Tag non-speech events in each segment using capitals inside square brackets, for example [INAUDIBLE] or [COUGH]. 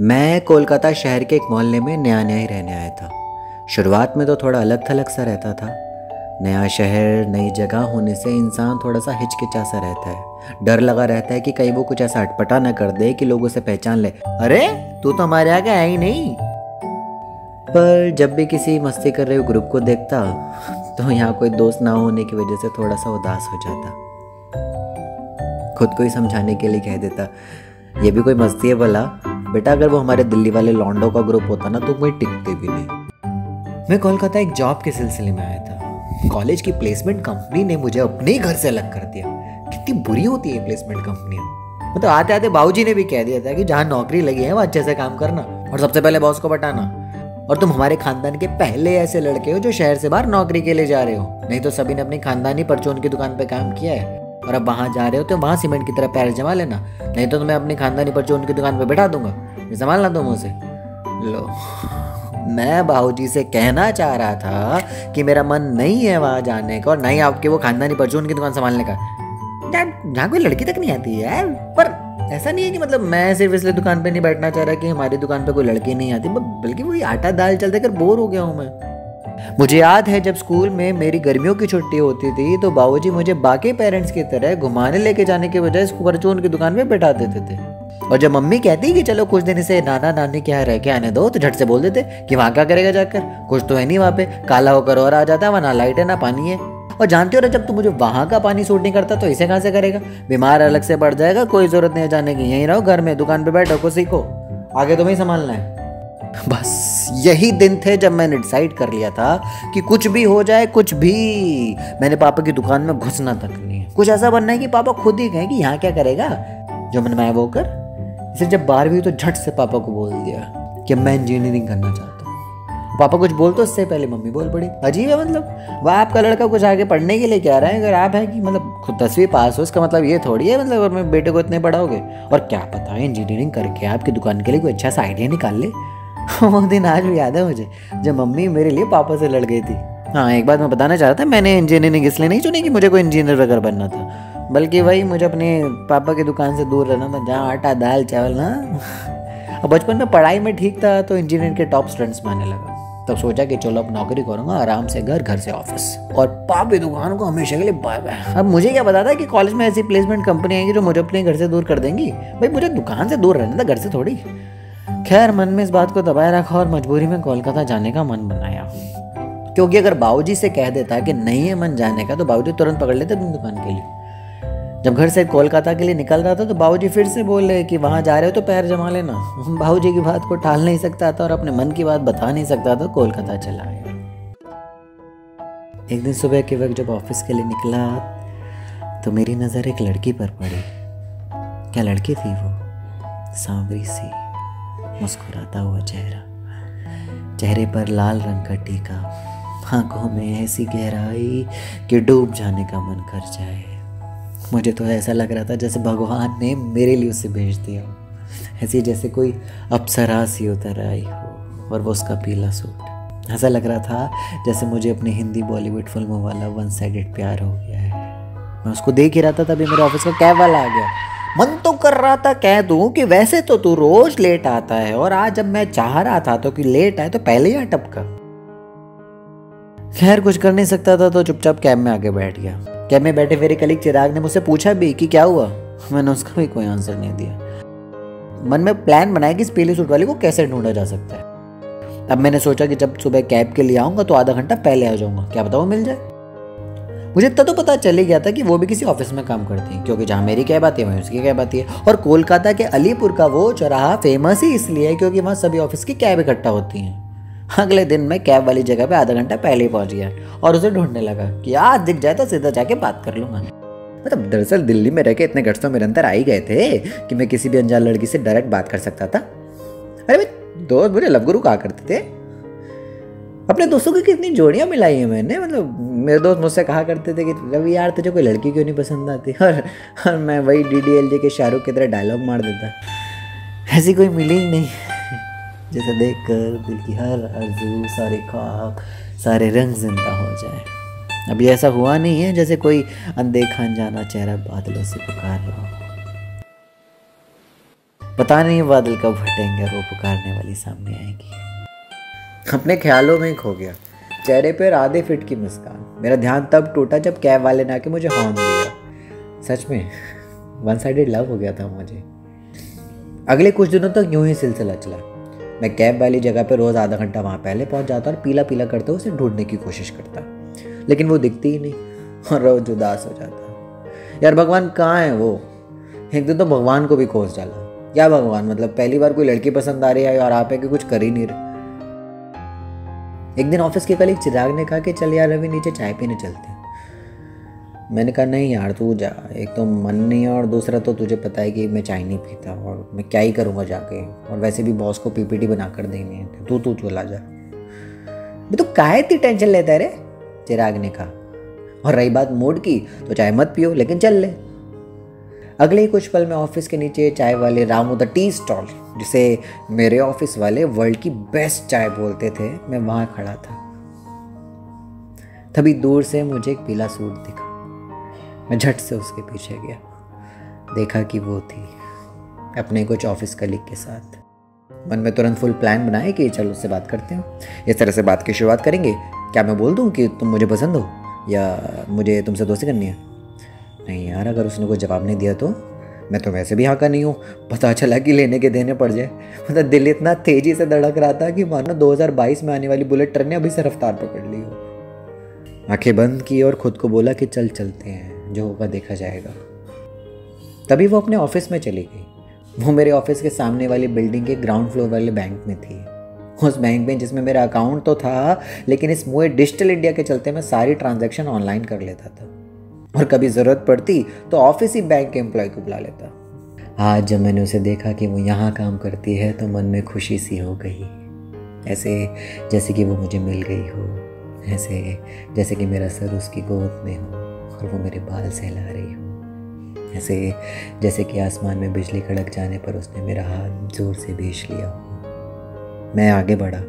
मैं कोलकाता शहर के एक मोहल्ले में नया नया ही रहने आया था। शुरुआत में तो थोड़ा अलग थलग सा रहता था। नया शहर, नई जगह होने से इंसान थोड़ा सा हिचकिचा सा रहता है। डर लगा रहता है कि कहीं वो कुछ ऐसा अटपटा ना कर दे कि लोग उसे पहचान ले। अरे, तू तो हमारे आगे है ही नहीं। पर जब भी किसी मस्ती कर रहे ग्रुप को देखता तो यहाँ कोई दोस्त ना होने की वजह से थोड़ा सा उदास हो जाता। खुद को ही समझाने के लिए कह देता, ये भी कोई मस्ती है भला? बेटा, अगर वो हमारे दिल्ली वाले लॉन्डो का ग्रुप होता ना तो कोई टिकते भी नहीं। मैं कोलकाता एक जॉब के सिलसिले में आया था। कॉलेज की प्लेसमेंट कंपनी ने मुझे अपने घर से अलग कर दिया। कितनी बुरी होती है प्लेसमेंट कंपनियाँ मतलब आते आते बाबूजी ने भी कह दिया था कि जहाँ नौकरी लगी है, वहाँ अच्छे से काम करना और सबसे पहले बॉस को बटाना और तुम हमारे खानदान के पहले ऐसे लड़के हो जो शहर से बाहर नौकरी के लिए जा रहे हो। नहीं तो सभी ने अपनी खानदानी परचून की दुकान पे काम किया है। और अब वहाँ जा रहे हो तो वहाँ सीमेंट की तरह पैर जमा लेना। नहीं तो तुम्हें अपनी खानदानी परचून की दुकान पे बैठा दूँगा। संभालना तुम उसे लो। मैं बाबूजी से कहना चाह रहा था कि मेरा मन नहीं है वहाँ जाने का और नहीं आपके वो खानदानी परचून की दुकान संभालने का। जहाँ कोई लड़की तक नहीं आती है पर ऐसा नहीं है कि मतलब मैं सिर्फ़ इसलिए दुकान पे नहीं बैठना चाह रहा कि हमारी दुकान पे कोई लड़की नहीं आती बल्कि वही आटा दाल चलते कर बोर हो गया हूँ मैं। मुझे याद है जब स्कूल में मेरी गर्मियों की छुट्टी होती थी तो बाबूजी मुझे बाकी पेरेंट्स की तरह घुमाने लेके जाने के बजाय परचून की दुकान पे बैठा देते थे। और जब मम्मी कहती कि चलो कुछ दिन इसे नाना नानी के यहाँ रह के आने दो तो झट से बोल देते, कि वहाँ क्या करेगा जाकर? कुछ तो है नहीं वहाँ पे। काला होकर और आ जाता है वहाँ ना लाइट है, ना पानी है। और जानते हो जब तू मुझे वहाँ का पानी सूट नहीं करता तो इसे कहाँ से करेगा? बीमार अलग से पड़ जाएगा, कोई ज़रूरत नहीं जाने की। यहीं रहो, घर में, दुकान पे बैठो को सीखो। आगे तुम्हें संभालना है। बस यही दिन थे जब मैंने डिसाइड कर लिया था कि कुछ भी हो जाए, कुछ भी, मैंने पापा की दुकान में घुसना तक नहीं है। कुछ ऐसा बनना है कि पापा खुद ही कहें कि यहाँ क्या करेगा? जो मैंने मैं वो कर। फिर जब बारहवीं तो झट से पापा को बोल दिया कि मैं इंजीनियरिंग करना चाहता हूँ। पापा कुछ बोल तो उससे पहले मम्मी बोल पड़ी। अजीब है मतलब। वह आपका लड़का कुछ आगे पढ़ने के लिए कह रहा है, अगर आप है कि मतलब खुद दसवीं पास हो, इसका मतलब ये थोड़ी है मतलब मैं बेटे को इतने पढ़ाओगे। और क्या पता है इंजीनियरिंग करके आपकी दुकान के लिए कोई अच्छा सा आइडिया निकाल ले। [LAUGHS] वो दिन आज भी याद है मुझे, जब मम्मी मेरे लिए पापा से लड़ गई थी। हाँ एक बात मैं बताना चाह रहा था, मैंने इंजीनियरिंग इसलिए नहीं चुनी कि मुझे कोई इंजीनियर वगैरह बनना था। बल्कि वही मुझे अपने पापा की दुकान से दूर रहना था, जहाँ आटा, दाल, चावल, ना। और बचपन में पढ़ाई में ठीक था तो इंजीनियर के टॉप स्टूडेंट्स में आने लगा। तब तो सोचा कि चलो अब नौकरी करूँगा, आराम से घर घर से ऑफ़िस और पाप पापी दुकान को हमेशा के लिए बाय बाय। अब मुझे क्या पता था कि कॉलेज में ऐसी प्लेसमेंट कंपनी आएगी जो मुझे अपने घर से दूर कर देंगी। भाई, मुझे दुकान से दूर रहना था, घर से थोड़ी। खैर, मन में इस बात को दबाए रखा और मजबूरी में कोलकाता जाने का मन बनाया। क्योंकि अगर बाबूजी से कह देता कि नहीं है मन जाने का तो बाबूजी तुरंत पकड़ लेते अपनी दुकान के लिए। जब घर से कोलकाता के लिए निकल रहा था तो बाबूजी फिर से बोल रहे कि वहाँ जा रहे हो तो पैर जमा लेना। [LAUGHS] बाबूजी की बात को टाल नहीं सकता था और अपने मन की बात बता नहीं सकता था, कोलकाता चला आया। एक दिन सुबह के वक्त जब ऑफ़िस के लिए निकला तो मेरी नज़र एक लड़की पर पड़ी। क्या लड़की थी वो? सांवरी सी, मुस्कुराता हुआ चेहरा। चेहरे पर लाल रंग का टीका। आँखों में ऐसी गहराई कि डूब जाने का मन कर जाए। मुझे तो ऐसा लग रहा था जैसे भगवान ने मेरे लिए उसे भेज दिया हो। ऐसी जैसे कोई अप्सरा सी उतर आई हो और वो उसका पीला सूट। ऐसा लग रहा था जैसे मुझे अपनी हिंदी बॉलीवुड फ़िल्मों वाला वन साइडेड प्यार हो गया है। मैं उसको देख ही रहा था तभी मेरे ऑफ़िस का कैब वाला आ गया। मन तो कर रहा था कह दूँ कि वैसे तो तू रोज लेट आता है और आज जब मैं चाह रहा था तो कि लेट आए तो पहले ही टपका। खैर, कुछ कर नहीं सकता था तो चुपचाप कैब में आके बैठ गया। कैब में बैठे मेरे कलीग चिराग ने मुझसे पूछा भी कि क्या हुआ, मैंने उसका भी कोई आंसर नहीं दिया। मन में प्लान बनाया कि इस पीली सूट वाले को कैसे ढूंढा जा सकता है। अब मैंने सोचा कि जब सुबह कैब के लिए आऊँगा तो आधा घंटा पहले आ जाऊँगा, क्या बताओ मिल जाए। मुझे इतना तो पता चल ही गया था कि वो भी किसी ऑफ़िस में काम करती है, क्योंकि जहाँ मेरी कैब आती है, वहीं उसकी कैब आती है। और कोलकाता के अलीपुर का वो चौराहा फ़ेमस ही इसलिए है क्योंकि वहाँ सभी ऑफ़िस की कैब इकट्ठा होती हैं। अगले दिन मैं कैब वाली जगह पे आधा घंटा पहले ही पहुँच गया और उसे ढूँढने लगा कि आज दिख जाए तो सीधा जाके बात कर लूँगा। मतलब दरअसल दिल्ली में रह के इतने गट्स तो मेरे अंदर आ ही गए थे कि मैं किसी भी अनजान लड़की से डायरेक्ट बात कर सकता था। अरे भाई दोस्त मुझे लवगुरु कहा करते थे। अपने दोस्तों की कितनी जोड़ियाँ मिलाई हैं मैंने मतलब मेरे दोस्त मुझसे कहा करते थे कि रवि यार तुझे कोई लड़की क्यों नहीं पसंद आती? और, और मैं वही डी डी एल जे के शाहरुख की तरह डायलॉग मार देता। ऐसी कोई मिली ही नहीं। जैसे देख कर दिल की हर अर्जू, सारे ख्वाब, सारे रंग ज़िंदा हो जाए। अभी ऐसा हुआ नहीं है जैसे कोई अनदेखा जाना चेहरा बादलों से पुकार रहा हो। पता नहीं बादल कब फटेंगे वो पुकारने वाली सामने आएगी। अपने ख्यालों में खो गया। चेहरे पर आधे फिट की मुस्कान। मेरा ध्यान तब टूटा जब कैब वाले ने आके मुझे हॉर्न दिया। सच में वन साइडेड लव हो गया था मुझे। अगले कुछ दिनों तक तो यूँ ही सिलसिला चला। मैं कैब वाली जगह पर रोज़ आधा घंटा वहाँ पहले पहुँच जाता और पीला पीला करते हुए उसे ढूँढने की कोशिश करता। लेकिन वो दिखती ही नहीं और रोज उदास हो जाता। यार, भगवान कहाँ है वो? एक दिन तो भगवान को भी खोज डाला। क्या भगवान? मतलब पहली बार कोई लड़की पसंद आ रही है और आप है कि कुछ कर ही नहीं रहे। एक दिन ऑफ़िस के कल एक चिराग ने कहा कि चल यार, अभी नीचे चाय पीने चलते हैं। मैंने कहा, नहीं यार, तू जा। एक तो मन नहीं है और दूसरा तो तुझे पता है कि मैं चाय नहीं पीता और मैं क्या ही करूँगा जाके? और वैसे भी बॉस को पीपीटी बना कर देनी है। तू तू चला जा। तो काहे इतनी टेंशन लेता है रे? चिराग ने कहा और रही बात मूड की तो चाय मत पियो, लेकिन चल ले। अगले ही कुछ पल में ऑफ़िस के नीचे चाय वाले रामू द टी स्टॉल, जिसे मेरे ऑफ़िस वाले वर्ल्ड की बेस्ट चाय बोलते थे, मैं वहाँ खड़ा था। तभी दूर से मुझे एक पीला सूट दिखा। मैं झट से उसके पीछे गया। देखा कि वो थी अपने कुछ ऑफ़िस कलीग के साथ। मन में तुरंत फुल प्लान बनाए कि चलो उससे बात करते हो। इस तरह से बात की शुरुआत करेंगे। क्या मैं बोल दूँ कि तुम मुझे पसंद हो? या मुझे तुमसे दोस्ती करनी है? नहीं यार, अगर उसने कोई जवाब नहीं दिया तो? मैं तो वैसे भी यहाँ का नहीं हूँ। पता चला कि लेने के देने पड़ जाए। मतलब दिल इतना तेज़ी से धड़क रहा था कि मानो 2022 में आने वाली बुलेट ट्रेन ने अभी से रफ्तार पकड़ ली हो। आँखें बंद की और खुद को बोला कि चल चलते हैं। जो होगा देखा जाएगा। तभी वो अपने ऑफ़िस में चली गई। वो मेरे ऑफ़िस के सामने वाली बिल्डिंग के ग्राउंड फ्लोर वाले बैंक में थी। उस बैंक में जिसमें मेरा अकाउंट तो था, लेकिन इस मुए डिजिटल इंडिया के चलते मैं सारी ट्रांजैक्शन ऑनलाइन कर लेता था। और कभी ज़रूरत पड़ती तो ऑफ़िस ही बैंक के एम्प्लॉय को बुला लेता। आज जब मैंने उसे देखा कि वो यहाँ काम करती है तो मन में खुशी सी हो गई। ऐसे जैसे कि वो मुझे मिल गई हो। ऐसे जैसे कि मेरा सर उसकी गोद में हो। और वो मेरे बाल सहला रही हो। ऐसे, जैसे कि आसमान में बिजली कड़क जाने पर उसने मेरा हाथ ज़ोर से भींच लिया हो। मैं आगे बढ़ा।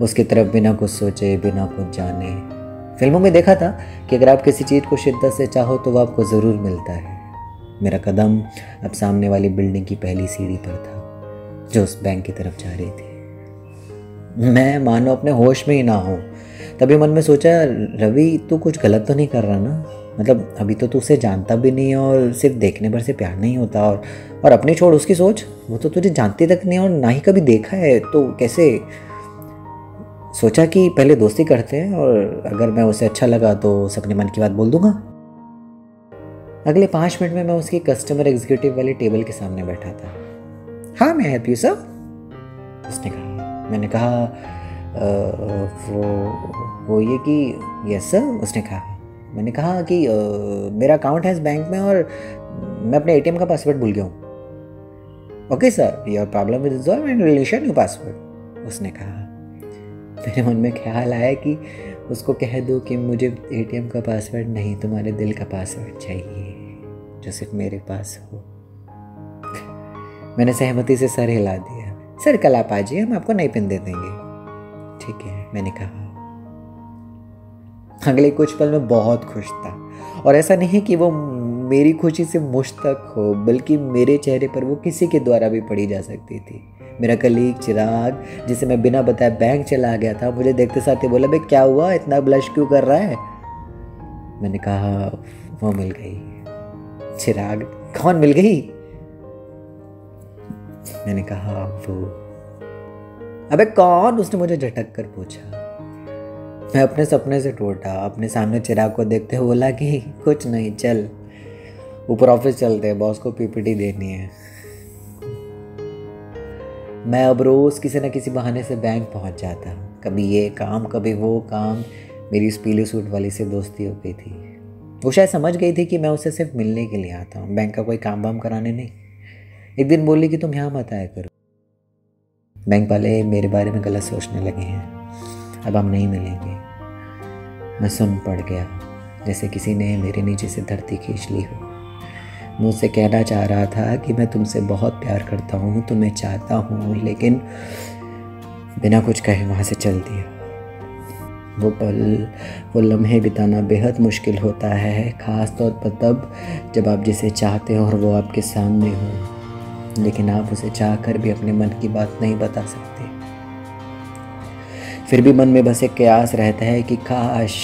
उसकी तरफ़ बिना कुछ सोचे, बिना कुछ जाने। फ़िल्मों में देखा था कि अगर आप किसी चीज़ को शिद्दत से चाहो तो वह आपको ज़रूर मिलता है। मेरा कदम अब सामने वाली बिल्डिंग की पहली सीढ़ी पर था, जो उस बैंक की तरफ़ जा रही थी। मैं मानो अपने होश में ही ना हो। तभी मन में सोचा, रवि, तू कुछ गलत तो नहीं कर रहा ना? मतलब अभी तो तू उसे जानता भी नहीं है और सिर्फ़ देखने पर से प्यार नहीं होता और और अपनी छोड़ उसकी सोच वो तो तुझे जानती तक नहीं और ना ही कभी देखा है तो कैसे? सोचा कि पहले दोस्ती करते हैं और अगर मैं उसे अच्छा लगा तो उसे अपने मन की बात बोल दूँगा। अगले पाँच मिनट में मैं उसकी कस्टमर एग्जीक्यूटिव वाली टेबल के सामने बैठा था। हाँ मैं हेल्प यू सर उसने कहा मैंने कहा आ, वो वो ये कि यस सर उसने कहा। मैंने कहा कि आ, मेरा अकाउंट है इस बैंक में और मैं अपने एटीएम का पासवर्ड भूल गया हूँ. Okay sir your problem with resolve and relation you password उसने कहा। मेरे मन में ख्याल आया कि उसको कह दो कि मुझे एटीएम का पासवर्ड नहीं तुम्हारे दिल का पासवर्ड चाहिए जो सिर्फ़ मेरे पास हो। मैंने सहमति से सर हिला दिया। सर कल आप आ जाइए हम आपको नई पिन दे देंगे। ठीक है मैंने कहा। अगले कुछ पल में बहुत खुश था। और ऐसा नहीं कि वो मेरी खुशी से मुश्तक हो, बल्कि मेरे चेहरे पर वो किसी के द्वारा भी पढ़ी जा सकती थी। मेरा कलीग चिराग, जिसे मैं बिना बताए बैंक चला गया था, मुझे देखते साथ ही बोला, भाई, क्या हुआ? इतना ब्लश क्यों कर रहा है? मैंने कहा, वो मिल गई। चिराग, कौन मिल गई? मैंने कहा, वो अबे, कौन? उसने मुझे झटक कर पूछा। मैं अपने सपने से टूटा, अपने सामने चिराग को देखते हुए बोला कि कुछ नहीं, चल। ऊपर ऑफ़िस चलते हैं, बॉस को पीपीटी देनी है। मैं अब रोज़ किसी न किसी बहाने से बैंक पहुँच जाता। कभी ये काम, कभी वो काम मेरी उस पीले सूट वाली से दोस्ती हो गई थी। वो शायद समझ गई थी कि मैं उसे सिर्फ़ मिलने के लिए आता हूँ। बैंक का कोई काम वाम कराने नहीं। एक दिन बोली कि तुम यहाँ मत आया करो। बैंक वाले मेरे बारे में गलत सोचने लगे हैं। अब हम नहीं मिलेंगे। मैं सुन पड़ गया, जैसे किसी ने मेरे नीचे से धरती खींच ली हो। मुझसे कहना चाह रहा था कि मैं तुमसे बहुत प्यार करता हूँ, तुम्हें चाहता हूँ, लेकिन बिना कुछ कहे वहाँ से चल दिया। वो पल, वो लम्हे बिताना बेहद मुश्किल होता है ख़ास तौर पर तब जब आप जिसे चाहते हो और वो आपके सामने हो। लेकिन आप उसे चाह कर भी अपने मन की बात नहीं बता सकते। फिर भी मन में बस एक कयास रहता है कि काश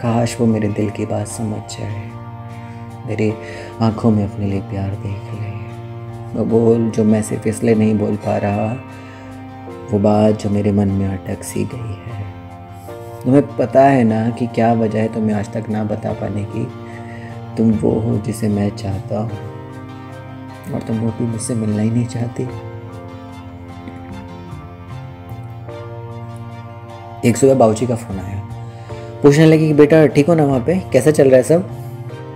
काश वो मेरे दिल की बात समझ जाए, मेरी आँखों में अपने लिए प्यार देख ले। वो बोल जो मैं सिर्फ़ इसलिए नहीं बोल पा रहा, वो बात जो मेरे मन में अटक सी गई है। तुम्हें पता है ना कि क्या वजह है तुम्हें आज तक ना बता पाने की? तुम वो हो जिसे मैं चाहता हूँ, और तुम वो भी मुझसे मिलना ही नहीं चाहती। एक सुबह बाबूजी का फ़ोन आया। पूछने लगे कि बेटा ठीक हो ना वहाँ पे? कैसा चल रहा है सब?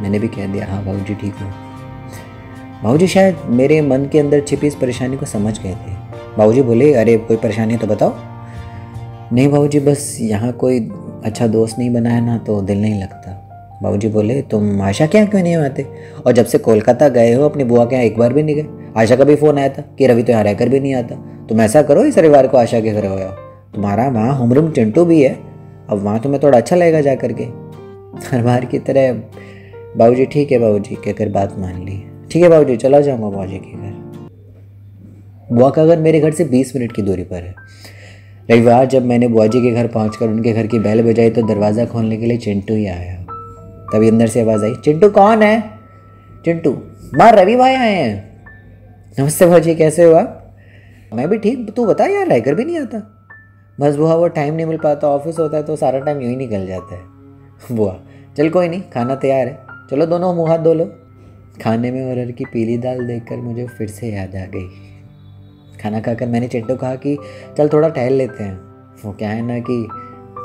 मैंने भी कह दिया हाँ बाबूजी ठीक हूँ। बाबूजी शायद मेरे मन के अंदर छिपी इस परेशानी को समझ गए थे। बाबूजी बोले, अरे, कोई परेशानी तो बताओ। नहीं बाबूजी बस यहाँ कोई अच्छा दोस्त नहीं बना है ना तो दिल नहीं लगता। बाबूजी बोले, तुम आशा के यहाँ क्यों नहीं आते? और जब से कोलकाता गए हो, अपनी बुआ के यहाँ एक बार भी नहीं गए? आशा का भी फ़ोन आया था कि रवि तो यहाँ रहकर भी नहीं आता। तुम ऐसा करो, इस रविवार को आशा के घर हो तुम्हारा वहाँ होमरूम चिंटू भी है। अब वहाँ तुम्हें थोड़ा अच्छा लगेगा जा करके। हर बार की तरह बाबू जी ठीक है बाबूजी कहकर बात मान ली। ठीक है बाबू जी चला जाऊँगा बाबूजी के घर। बुआ का घर मेरे घर से बीस मिनट की दूरी पर है। रविवार जब मैंने बुआ जी के घर पहुँच उनके घर की बैल बजाई तो दरवाज़ा खोलने के लिए चिंटू ही आया। तभी अंदर से आवाज़ आई, चिंटू कौन है? चिंटू, माँ रवि भाई आए हैं। नमस्ते भाजी कैसे हो आप? मैं भी ठीक, तू बता यार रायकर भी नहीं आता? बस बुआ, वो टाइम नहीं मिल पाता ऑफ़िस होता है तो सारा टाइम यूँ ही निकल जाता है। [LAUGHS] बुआ, चल कोई नहीं, खाना तैयार है। चलो दोनों मुँह हाथ धो लो। खाने में अरहर की पीली दाल देखकर मुझे फिर से याद आ गई। खाना खाकर मैंने चिंटू कहा कि, चल थोड़ा टहल लेते हैं। वो क्या है ना कि,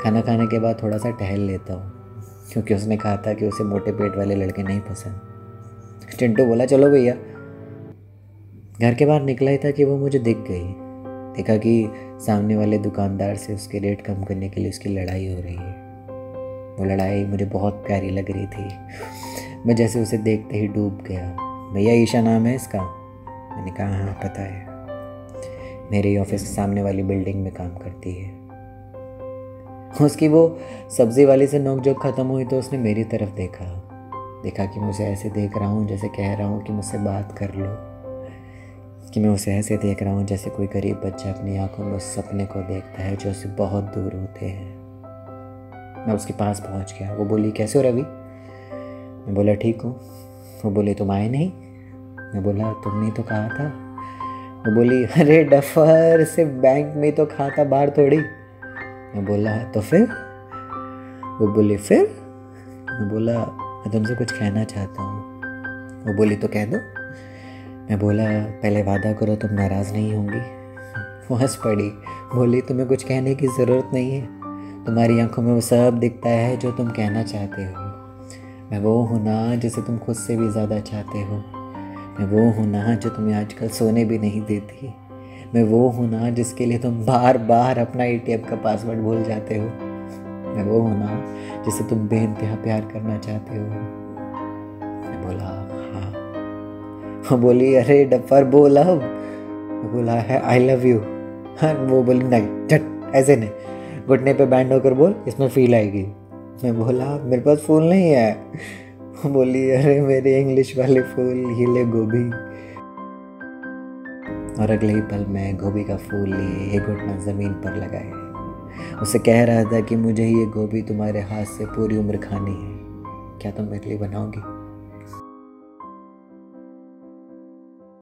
खाना खाने के बाद थोड़ा सा टहल लेता हूँ, क्योंकि उसने कहा था कि उसे मोटे पेट वाले लड़के नहीं पसंद। चिंटू बोला, चलो भैया। घर के बाहर निकला ही था कि वो मुझे दिख गई। देखा कि सामने वाले दुकानदार से उसके रेट कम करने के लिए उसकी लड़ाई हो रही है। वो लड़ाई मुझे बहुत प्यारी लग रही थी। मैं जैसे उसे देखते ही डूब गया। भैया, ईशा नाम है इसका? मैंने कहा हाँ पता है। मेरे ऑफ़िस के सामने वाली बिल्डिंग में काम करती है। उसकी वो सब्ज़ी वाली से नोक जोक ख़त्म हुई तो उसने मेरी तरफ़ देखा। देखा कि मैं उसे ऐसे देख रहा हूँ जैसे कह रहा हूँ कि मुझसे बात कर लो। कि मैं उसे ऐसे देख रहा हूँ जैसे कोई गरीब बच्चा अपनी आँखों में उस सपने को देखता है जो उसे बहुत दूर होते हैं। मैं उसके पास पहुँच गया। वो बोली, कैसे हो रवि? मैं बोला, ठीक हूँ। वो बोले, तुम आए नहीं? मैं बोला, तुमने तो कहा था। वो बोली, अरे, डफर से बैंक में तो खाता बाहर थोड़ी। मैं बोला तो फिर? वो बोली, फिर? मैं बोला, मैं तुमसे कुछ कहना चाहता हूँ। वो बोली तो कह दो। मैं बोला, पहले वादा करो, तुम नाराज़ नहीं होंगी। वो हंस पड़ी। बोली, तुम्हें कुछ कहने की ज़रूरत नहीं है। तुम्हारी आँखों में वो सब दिखता है जो तुम कहना चाहते हो। मैं वो हूँ ना जिसे तुम खुद से भी ज़्यादा चाहते हो। मैं वो हूँ ना जो तुम्हें आजकल सोने भी नहीं देती। मैं वो हूँ ना जिसके लिए तुम बार बार अपना एटीएम का पासवर्ड भूल जाते हो। मैं वो हूँ ना जिसे तुम बेनतहा प्यार करना चाहते हो। [LAUGHS] बोली, अरे डफर बोल अब। बोला है आई लव यू हाँ वो बोली, नहीं, झट, ऐसे नहीं। घुटने पे बैंड होकर बोल, इसमें फील आएगी। मैं बोला, मेरे पास फूल नहीं है। बोली, अरे, मेरे इंग्लिश वाले फूल, हिले गोभी। और अगले ही पल में गोभी का फूल लिए एक घुटना ज़मीन पर लगाए उसे कह रहा था कि मुझे ये गोभी तुम्हारे हाथ से पूरी उम्र खानी है। क्या तुम मेरे लिए बनाओगी?